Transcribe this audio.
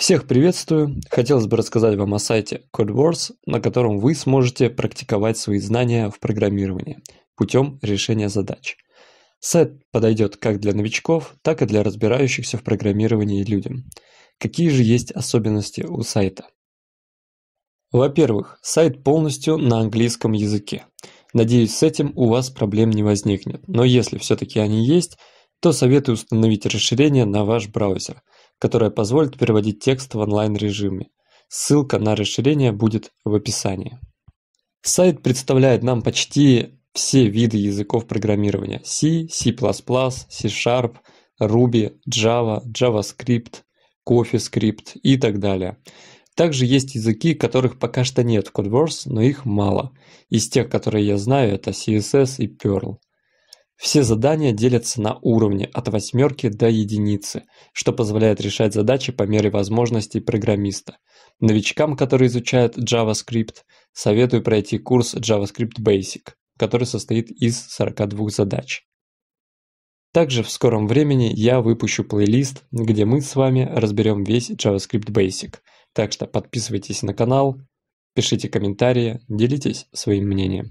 Всех приветствую! Хотелось бы рассказать вам о сайте CodeWars, на котором вы сможете практиковать свои знания в программировании путем решения задач. Сайт подойдет как для новичков, так и для разбирающихся в программировании людям. Какие же есть особенности у сайта? Во-первых, сайт полностью на английском языке. Надеюсь, с этим у вас проблем не возникнет, но если все-таки они есть, то советую установить расширение на ваш браузер – которая позволит переводить текст в онлайн-режиме. Ссылка на расширение будет в описании. Сайт представляет нам почти все виды языков программирования C, C++, C-Sharp, Ruby, Java, JavaScript, CoffeeScript и так далее. Также есть языки, которых пока что нет в CodeWars, но их мало. Из тех, которые я знаю, это CSS и Perl. Все задания делятся на уровни от восьмерки до единицы, что позволяет решать задачи по мере возможностей программиста. Новичкам, которые изучают JavaScript, советую пройти курс JavaScript Basic, который состоит из 42 задач. Также в скором времени я выпущу плейлист, где мы с вами разберем весь JavaScript Basic. Так что подписывайтесь на канал, пишите комментарии, делитесь своим мнением.